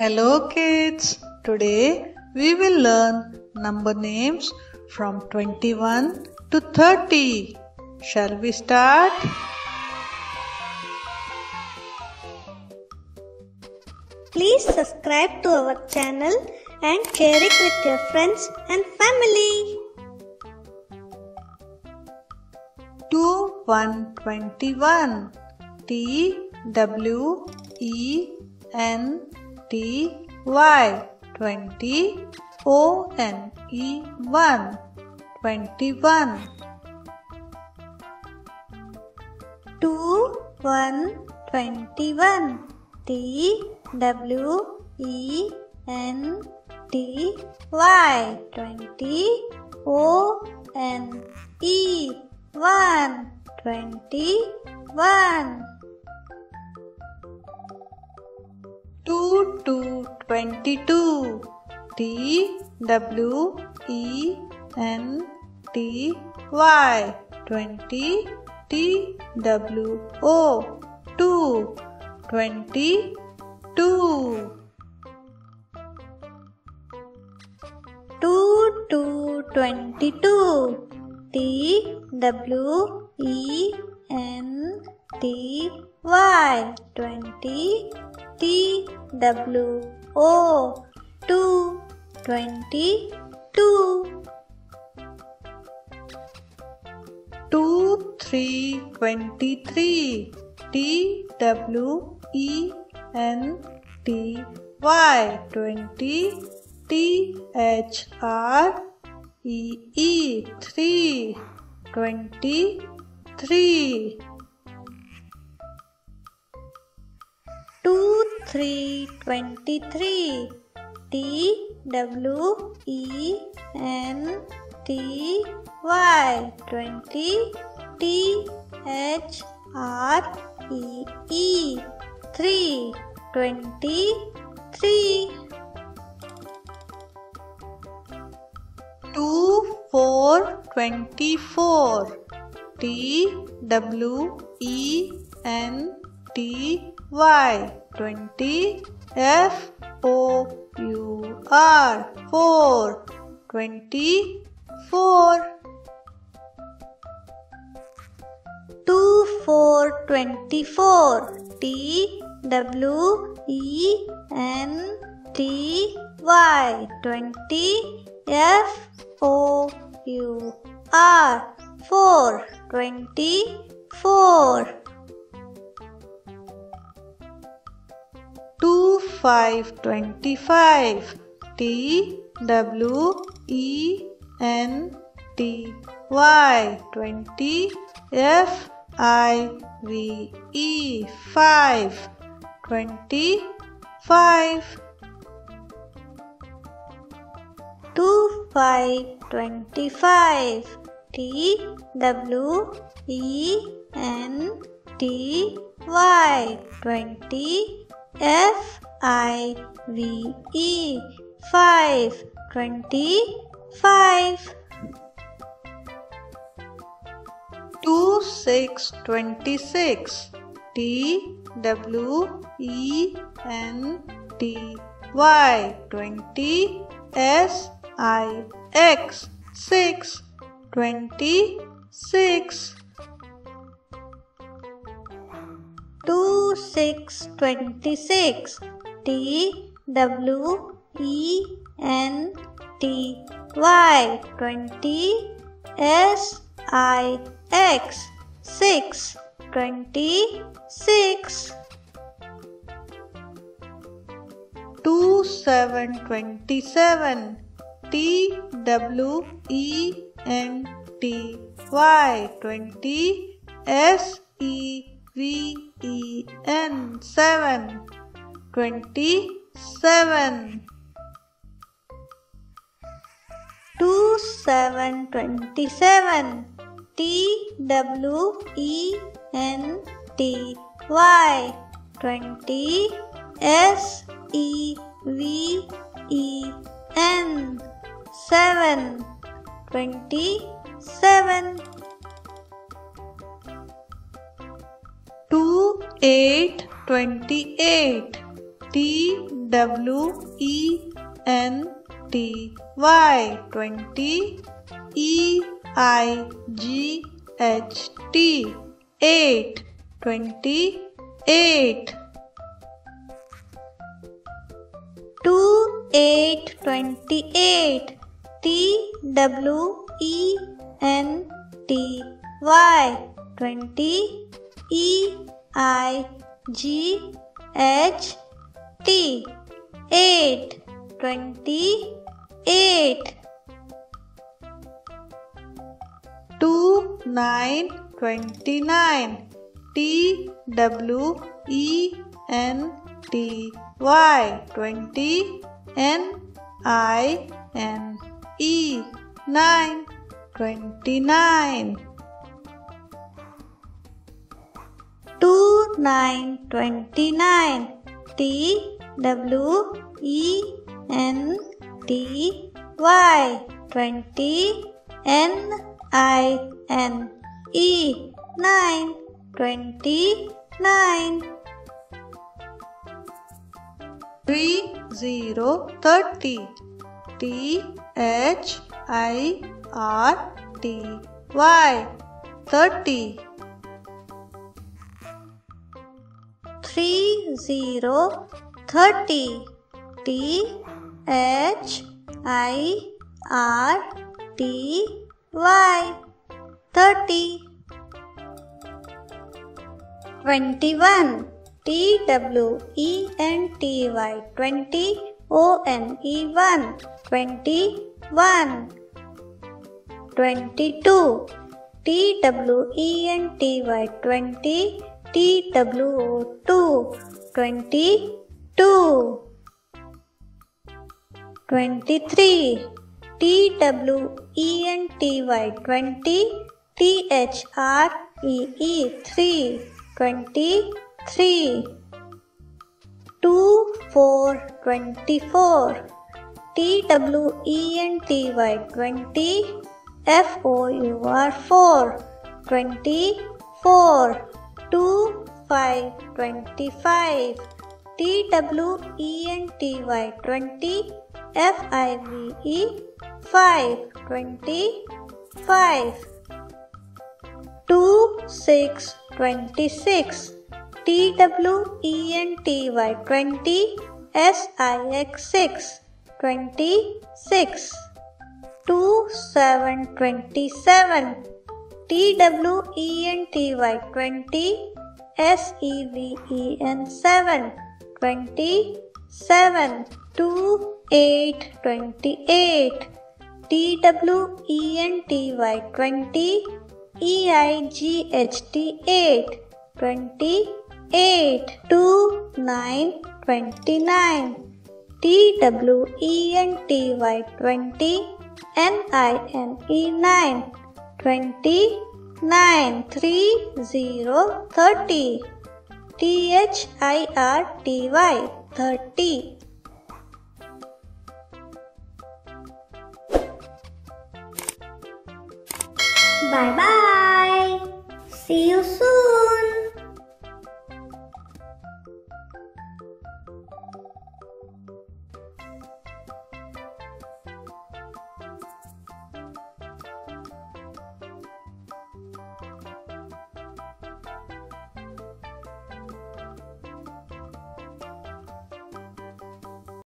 Hello kids. Today we will learn number names from 21 to 30. Shall we start? Please subscribe to our channel and share it with your friends and family. 2 1 21 T W E N T Y 20 O N E 1 21 2 1 21 T W E N T Y. 20 O N E 1 21 2 2 22 T W E N T Y. 20 T W O. 2 22 2 2 22 T W E N T Y 20 T W O 2 22 2 3 23 T W E N T Y 20 T H R E E 3 23 2 3 23 T W E N T Y. 20 T H R E E 3 23 2 4 24 T W E N T Y 20 F O U R 4 24 2 4 24 T W E N T Y. 20 F O U R. 4 24 2 5 25 T W E N T Y. 20 F I V E. 5 25 2 5 25 T W E N T Y. 20 F I V E 5 25 2 6 26 T W E N T Y 20 S I X 6 26 2 6 26 T W E N T Y 20 S I X 6 26 2 7 27 T W E N T Y 20 S E V E N 7 27 2 7 27 T W E N T Y. 20 S E V E N. 7 27 2 8 28 T W E N T Y twenty E I G H T eight twenty eight. two eight twenty eight T W E N T Y twenty E I G H T eight twenty eight two nine twenty nine T W E N T Y twenty N I N E nine twenty nine two nine twenty nine T W E N T Y. Twenty N I N E. Nine. Twenty nine. Three zero thirty. T H I R T Y. Thirty three zero thirty T H I R T Y. Thirty. Twenty one T W E N T Y. Twenty O N E one. Twenty one twenty two T W E N T Y. Twenty two twenty two twenty three T W E N T Y twenty T H R E E three twenty three two four twenty four T W E N T Y twenty F O U R four twenty four two five twenty five. T W E N T Y twenty. F I V E five twenty five. two six twenty six. T W E N T Y twenty. S I X six twenty six. two seven twenty seven T W E N T Y twenty S E V E N seven twenty seven two eight twenty eight T W E N T Y twenty E I G H T eight twenty eight two nine twenty nine T W E N T Y twenty N I N E nine twenty nine three zero thirty T H I R T Y thirty Bye bye. See you soon.